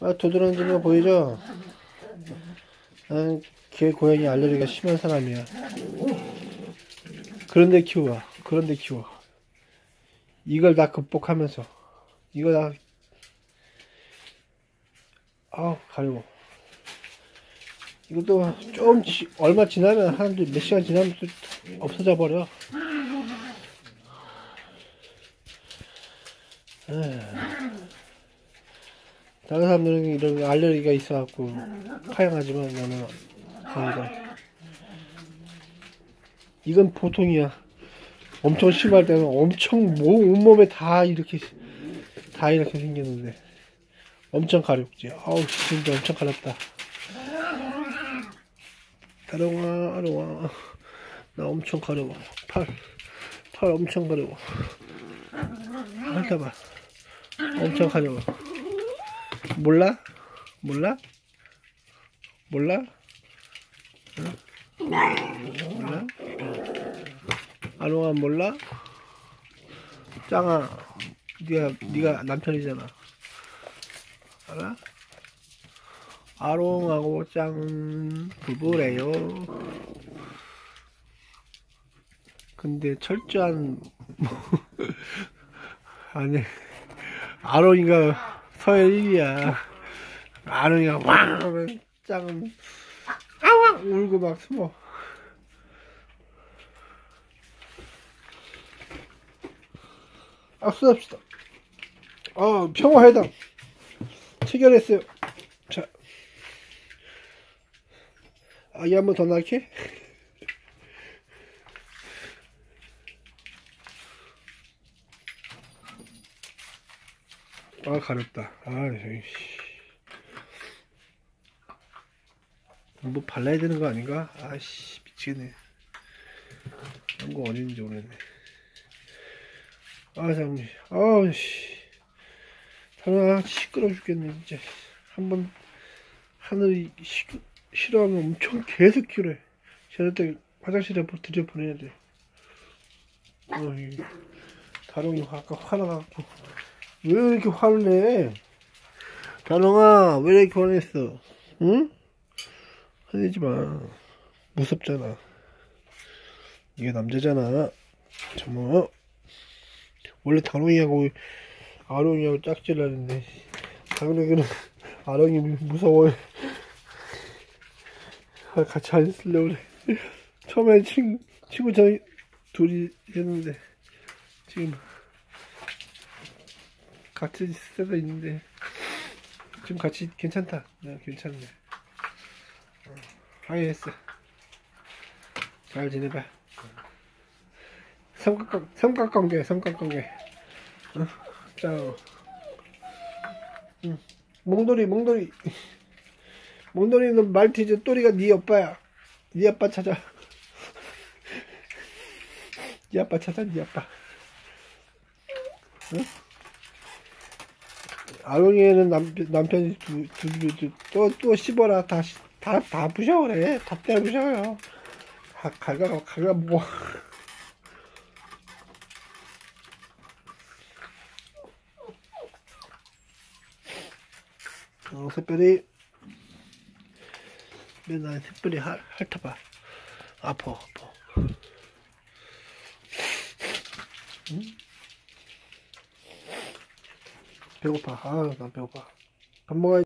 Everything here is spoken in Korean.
아, 도드라지는 거 보이죠? 나는 개 고양이 알레르기가 심한 사람이야. 그런데 키워. 그런데 키워. 이걸 다 극복하면서. 이거 다, 아우, 가려워. 이것도 좀, 지- 얼마 지나면, 한몇 시간 지나면 또 없어져 버려. 에휴. 다른 사람들은 이런 알레르기가 있어갖고 파양하지만 나는 아니다. 이건 보통이야. 엄청 심할 때는 엄청 뭐 온몸에 다 이렇게 다 이렇게 생겼는데 엄청 가렵지. 아우 진짜 엄청 가렵다. 아롱아 아롱아 나 엄청 가려워. 팔 팔 엄청 가려워. 핥아봐. 엄청 가려워. 몰라? 몰라? 몰라? 응? 몰라? 아롱아 몰라? 짱아 네가 네가 남편이잖아 알아? 아롱하고 짱 부부래요 근데 철저한 아니 아롱이가 서열 1위야. 아롱이가 왕 하면 짱은 아왕 울고 막 숨어. 악수합시다. 아 평화회담 체결했어요. 자, 아이 한번 더 낳게. 아 가렵다. 아 저기 뭐 발라야 되는 거 아닌가? 아씨 미치겠네. 이런 거 어딘지 모르겠네. 아 잠시. 아씨. 다나 시끄러워 죽겠네 진짜. 한번 하늘이 시, 싫어하면 엄청 계속 키우래 저럴 때 화장실에 뭐 들여 보내야 돼. 어이 다롱이 아까 화나갖고 왜 이렇게 화를 내? 다롱아, 왜 이렇게 화냈어? 응? 화내지 마. 무섭잖아. 이게 남자잖아. 정말. 원래 다롱이하고 아롱이하고 짝질 하는데, 다롱이는 아롱이 무서워. 아, 같이 안 있으려고 그래. 처음에 친, 친구 저희 둘이 했는데, 지금. 같이 있을 때도 있는데 지금 같이 괜찮다. 네, 괜찮네. 어, 화해했어. 잘 지내봐. 삼각관 삼각관계 삼각관계. 어, 자, 응. 몽돌이 몽돌이 몽돌이는 말티즈 또리가 네 오빠야. 네 아빠 찾아. 네 아빠 찾아 네 아빠. 응? 아롱이는 남편, 남편이 두, 두, 두, 두, 또, 또 씹어라. 다, 씹- 다, 다 부셔, 그래. 다 때려 부셔요. 가, 가가, 가가, 뭐. 어, 새별이. 맨날 새별이 핥, 핥아봐. 아파, 아파. 응? 배고파. 아, 난 배고파. 밥 먹어야